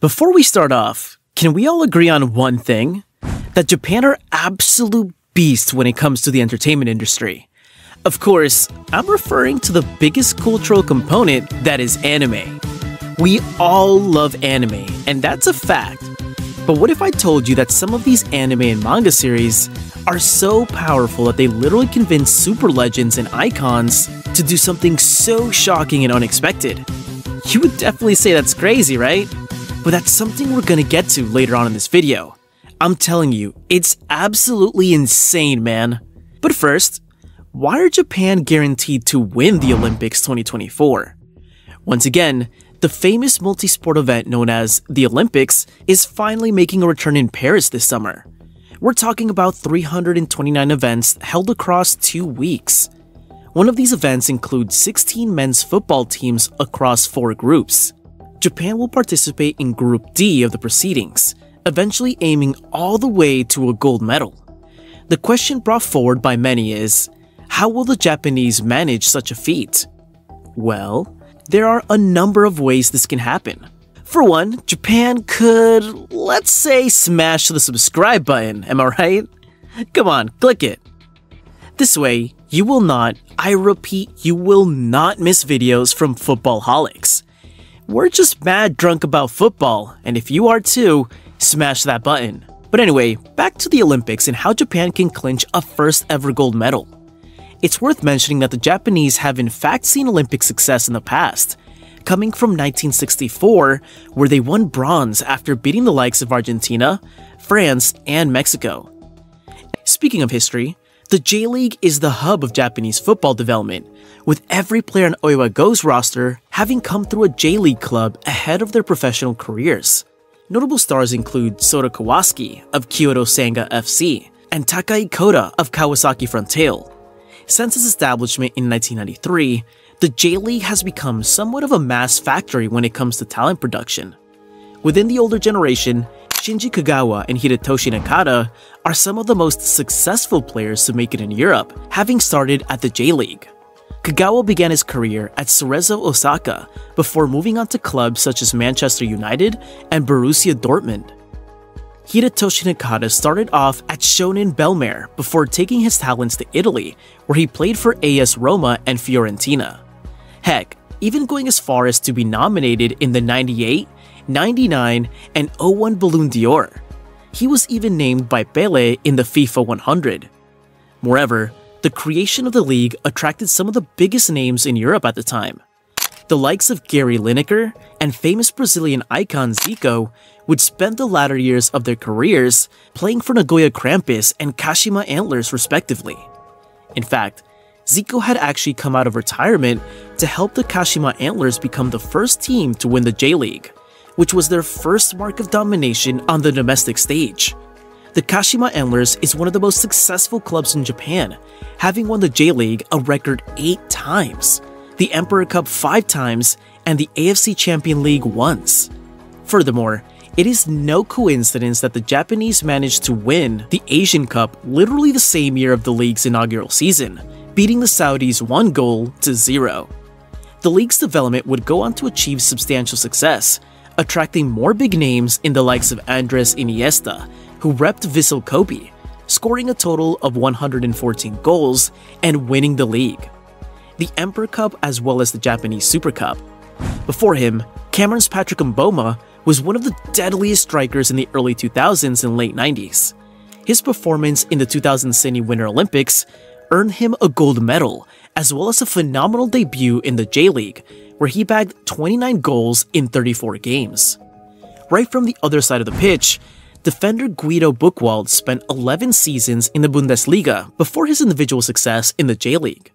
Before we start off, can we all agree on one thing? That Japan are absolute beasts when it comes to the entertainment industry. Of course, I'm referring to the biggest cultural component that is anime. We all love anime, and that's a fact. But what if I told you that some of these anime and manga series are so powerful that they literally convince super legends and icons to do something so shocking and unexpected? You would definitely say that's crazy, right? But that's something we're gonna get to later on in this video. I'm telling you, it's absolutely insane, man. But first, why are Japan guaranteed to win the Olympics 2024? Once again, the famous multi-sport event known as the Olympics is finally making a return in Paris this summer. We're talking about 329 events held across two weeks. One of these events includes 16 men's football teams across four groups. Japan will participate in Group D of the proceedings, eventually aiming all the way to a gold medal. The question brought forward by many is, how will the Japanese manage such a feat? Well, there are a number of ways this can happen. For one, Japan could, let's say, smash the subscribe button, am I right? Come on, click it. This way, you will not, I repeat, you will not miss videos from Footballholics. We're just mad drunk about football, and if you are too, smash that button. But anyway, back to the Olympics and how Japan can clinch a first ever gold medal. It's worth mentioning that the Japanese have in fact seen Olympic success in the past, coming from 1964, where they won bronze after beating the likes of Argentina, France, and Mexico. Speaking of history, the J League is the hub of Japanese football development, with every player on Oiwa Go's roster having come through a J League club ahead of their professional careers. Notable stars include Sota Kawasaki of Kyoto Sanga FC and Takai Kota of Kawasaki Frontale. Since its establishment in 1993, the J League has become somewhat of a mass factory when it comes to talent production. Within the older generation, Shinji Kagawa and Hidetoshi Nakata are some of the most successful players to make it in Europe, having started at the J League. Kagawa began his career at Cerezo Osaka before moving on to clubs such as Manchester United and Borussia Dortmund. Hidetoshi Nakata started off at Shonan Bellmare before taking his talents to Italy, where he played for AS Roma and Fiorentina. Heck, even going as far as to be nominated in the 98, 99, and 01 Ballon d'Or. He was even named by Pele in the FIFA 100. Moreover, the creation of the league attracted some of the biggest names in Europe at the time. The likes of Gary Lineker and famous Brazilian icon Zico would spend the latter years of their careers playing for Nagoya Grampus and Kashima Antlers respectively. In fact, Zico had actually come out of retirement to help the Kashima Antlers become the first team to win the J-League, which was their first mark of domination on the domestic stage. The Kashima Antlers is one of the most successful clubs in Japan, having won the J-League a record 8 times the Emperor Cup five times, and the AFC Champion League once. Furthermore, it is no coincidence that the Japanese managed to win the Asian Cup literally the same year of the league's inaugural season, beating the Saudis one goal to zero. The league's development would go on to achieve substantial success, attracting more big names in the likes of Andres Iniesta, who repped Vissel Kobe, scoring a total of 114 goals and winning the league the Emperor Cup as well as the Japanese Super Cup. Before him, Cameroon's Patrick Mboma was one of the deadliest strikers in the early 2000s and late 90s. His performance in the 2000 Sydney Winter Olympics earned him a gold medal, as well as a phenomenal debut in the J League, where he bagged 29 goals in 34 games. Right from the other side of the pitch, defender Guido Buchwald spent 11 seasons in the Bundesliga before his individual success in the J League.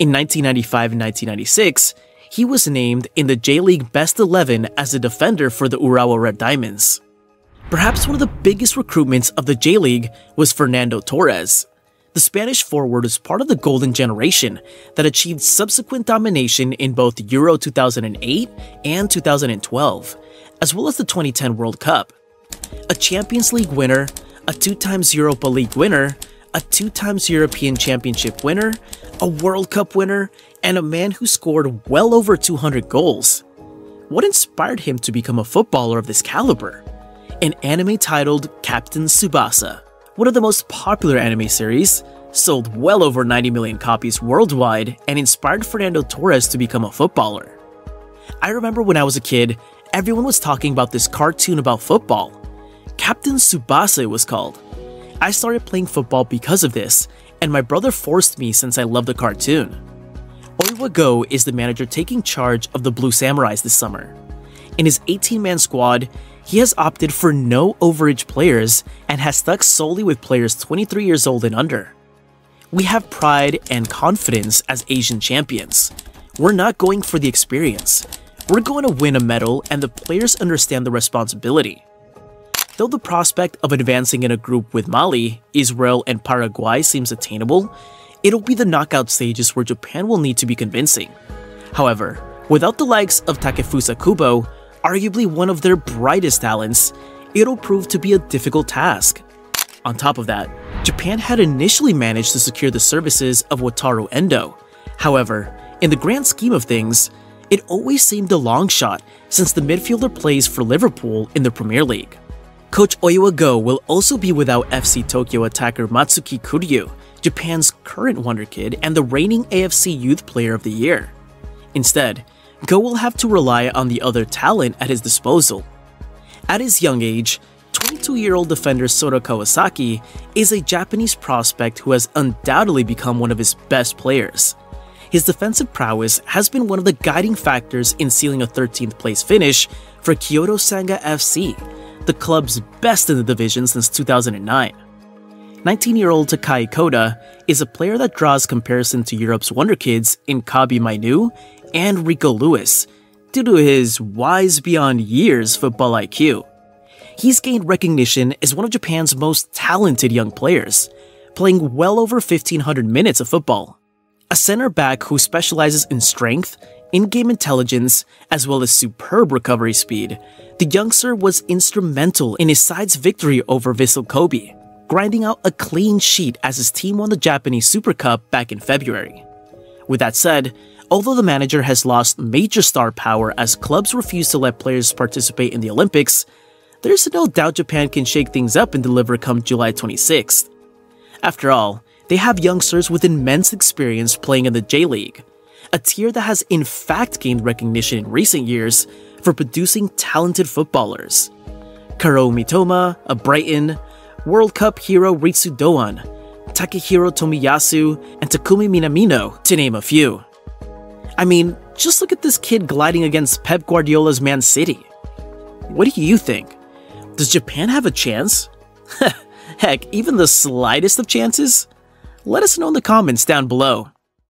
In 1995 and 1996, he was named in the J-League Best 11 as a defender for the Urawa Red Diamonds. Perhaps one of the biggest recruitments of the J-League was Fernando Torres. The Spanish forward is part of the golden generation that achieved subsequent domination in both Euro 2008 and 2012, as well as the 2010 World Cup. A Champions League winner, a two times Europa League winner, a two times European Championship winner, a World Cup winner, and a man who scored well over 200 goals. what inspired him to become a footballer of this caliber? An anime titled Captain Tsubasa, one of the most popular anime series, sold well over 90 million copies worldwide, and inspired Fernando Torres to become a footballer. I remember when I was a kid, everyone was talking about this cartoon about football. Captain Tsubasa it was called. I started playing football because of this, and my brother forced me since I loved the cartoon. Oiwa Go is the manager taking charge of the Blue Samurais this summer. In his 18-man squad, he has opted for no overage players and has stuck solely with players 23 years old and under. We have pride and confidence as Asian champions. We're not going for the experience. We're going to win a medal and the players understand the responsibility. Though the prospect of advancing in a group with Mali, Israel, and Paraguay seems attainable, it'll be the knockout stages where Japan will need to be convincing. However, without the likes of Takefusa Kubo, arguably one of their brightest talents, it'll prove to be a difficult task. On top of that, Japan had initially managed to secure the services of Wataru Endo. However, in the grand scheme of things, it always seemed a long shot since the midfielder plays for Liverpool in the Premier League. Coach Oiwa Go will also be without FC Tokyo attacker Matsuki Kuryu, Japan's current wonder kid and the reigning AFC Youth Player of the Year. Instead, Go will have to rely on the other talent at his disposal. At his young age, 22-year-old defender Sota Kawasaki is a Japanese prospect who has undoubtedly become one of his best players. His defensive prowess has been one of the guiding factors in sealing a 13th place finish for Kyoto Sanga FC, the club's best in the division since 2009. 19-year-old Takai Kota is a player that draws comparison to Europe's wonder kids in Kobbie Mainoo and Rico Lewis, due to his wise beyond years football IQ. He's gained recognition as one of Japan's most talented young players, playing well over 1500 minutes of football. A center back who specializes in strength, in-game intelligence, as well as superb recovery speed, the youngster was instrumental in his side's victory over Vissel Kobe, grinding out a clean sheet as his team won the Japanese Super Cup back in February. With that said, although the manager has lost major star power as clubs refuse to let players participate in the Olympics, there's no doubt Japan can shake things up and deliver come July 26th. After all, they have youngsters with immense experience playing in the J League, a tier that has in fact gained recognition in recent years for producing talented footballers. Kaoru Mitoma of Brighton, World Cup hero Ritsu Doan, Takehiro Tomiyasu, and Takumi Minamino, to name a few. I mean, just look at this kid gliding against Pep Guardiola's Man City. What do you think? Does Japan have a chance? Heck, even the slightest of chances? Let us know in the comments down below.